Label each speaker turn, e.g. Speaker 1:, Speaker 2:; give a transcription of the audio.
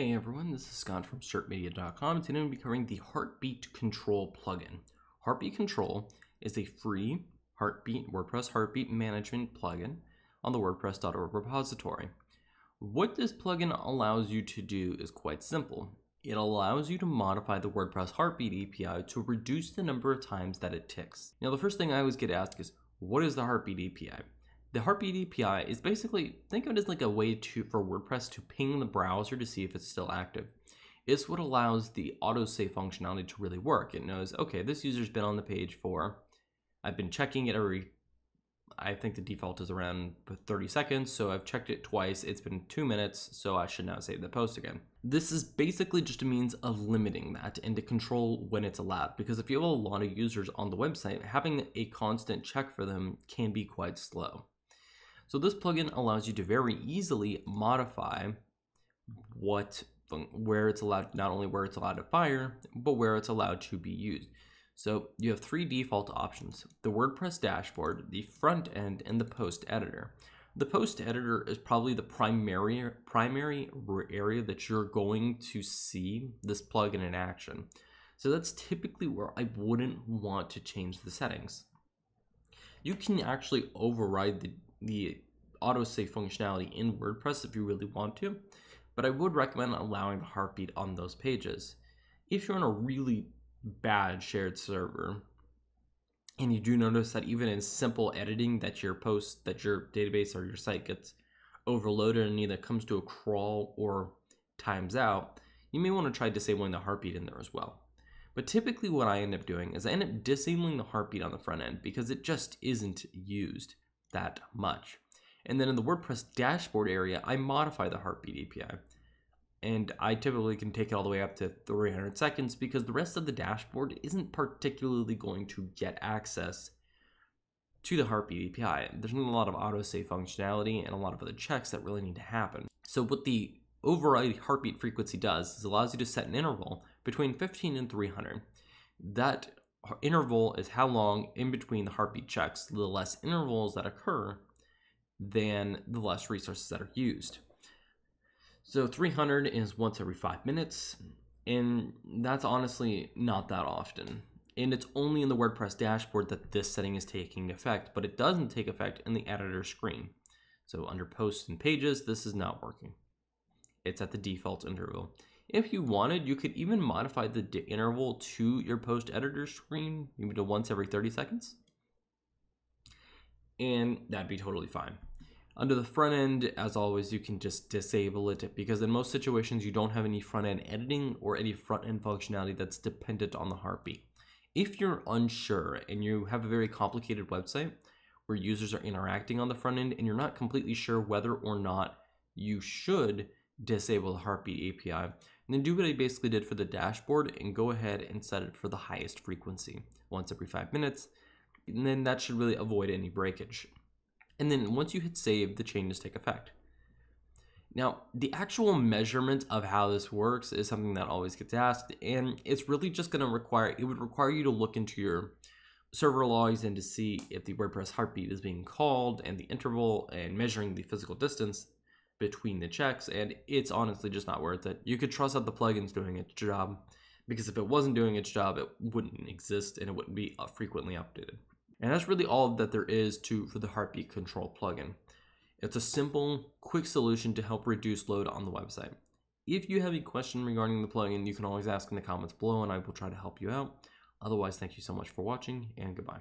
Speaker 1: Hey everyone, this is Scott from SertMedia.com and today I'm going to be covering the Heartbeat Control plugin. Heartbeat Control is a free Heartbeat WordPress Heartbeat management plugin on the WordPress.org repository. What this plugin allows you to do is quite simple. It allows you to modify the WordPress Heartbeat API to reduce the number of times that it ticks. Now the first thing I always get asked is, what is the Heartbeat API? The Heartbeat API is basically, think of it as like a way to for WordPress to ping the browser to see if it's still active. It's what allows the autosave functionality to really work. It knows, okay, this user's been on the page for, I've been checking it every, I think the default is around 30 seconds, so I've checked it twice. It's been two minutes, so I should now save the post again. This is basically just a means of limiting that and to control when it's allowed. Because if you have a lot of users on the website, having a constant check for them can be quite slow. So this plugin allows you to very easily modify what where it's allowed, not only where it's allowed to fire, but where it's allowed to be used. So you have three default options, the WordPress dashboard, the front end, and the post editor. The post editor is probably the primary, primary area that you're going to see this plugin in action. So that's typically where I wouldn't want to change the settings. You can actually override the the autosave functionality in WordPress if you really want to, but I would recommend allowing the heartbeat on those pages. If you're on a really bad shared server, and you do notice that even in simple editing that your post, that your database or your site gets overloaded and either comes to a crawl or times out, you may want to try disabling the heartbeat in there as well. But typically what I end up doing is I end up disabling the heartbeat on the front end because it just isn't used that much. And then in the WordPress dashboard area, I modify the Heartbeat API. And I typically can take it all the way up to 300 seconds because the rest of the dashboard isn't particularly going to get access to the Heartbeat API. There's not a lot of autosave functionality and a lot of other checks that really need to happen. So what the override heartbeat frequency does is allows you to set an interval between 15 and 300. That interval is how long in between the heartbeat checks. The less intervals that occur, then the less resources that are used. So 300 is once every five minutes, and that's honestly not that often. And it's only in the WordPress dashboard that this setting is taking effect, but it doesn't take effect in the editor screen. So under posts and pages, this is not working. It's at the default interval. If you wanted, you could even modify the interval to your post editor screen, maybe to once every 30 seconds. And that'd be totally fine. Under the front end, as always, you can just disable it because in most situations you don't have any front end editing or any front end functionality that's dependent on the heartbeat. If you're unsure and you have a very complicated website where users are interacting on the front end and you're not completely sure whether or not you should disable the heartbeat API, and then do what I basically did for the dashboard and go ahead and set it for the highest frequency once every five minutes. And then that should really avoid any breakage. And then once you hit save, the changes take effect. Now, the actual measurement of how this works is something that always gets asked, and it's really just going to require, it would require you to look into your server logs and to see if the WordPress heartbeat is being called and the interval and measuring the physical distance between the checks, and it's honestly just not worth it. You could trust that the plugin's doing its job, because if it wasn't doing its job, it wouldn't exist and it wouldn't be uh, frequently updated. And that's really all that there is to for the Heartbeat Control plugin. It's a simple, quick solution to help reduce load on the website. If you have a question regarding the plugin, you can always ask in the comments below and I will try to help you out. Otherwise, thank you so much for watching and goodbye.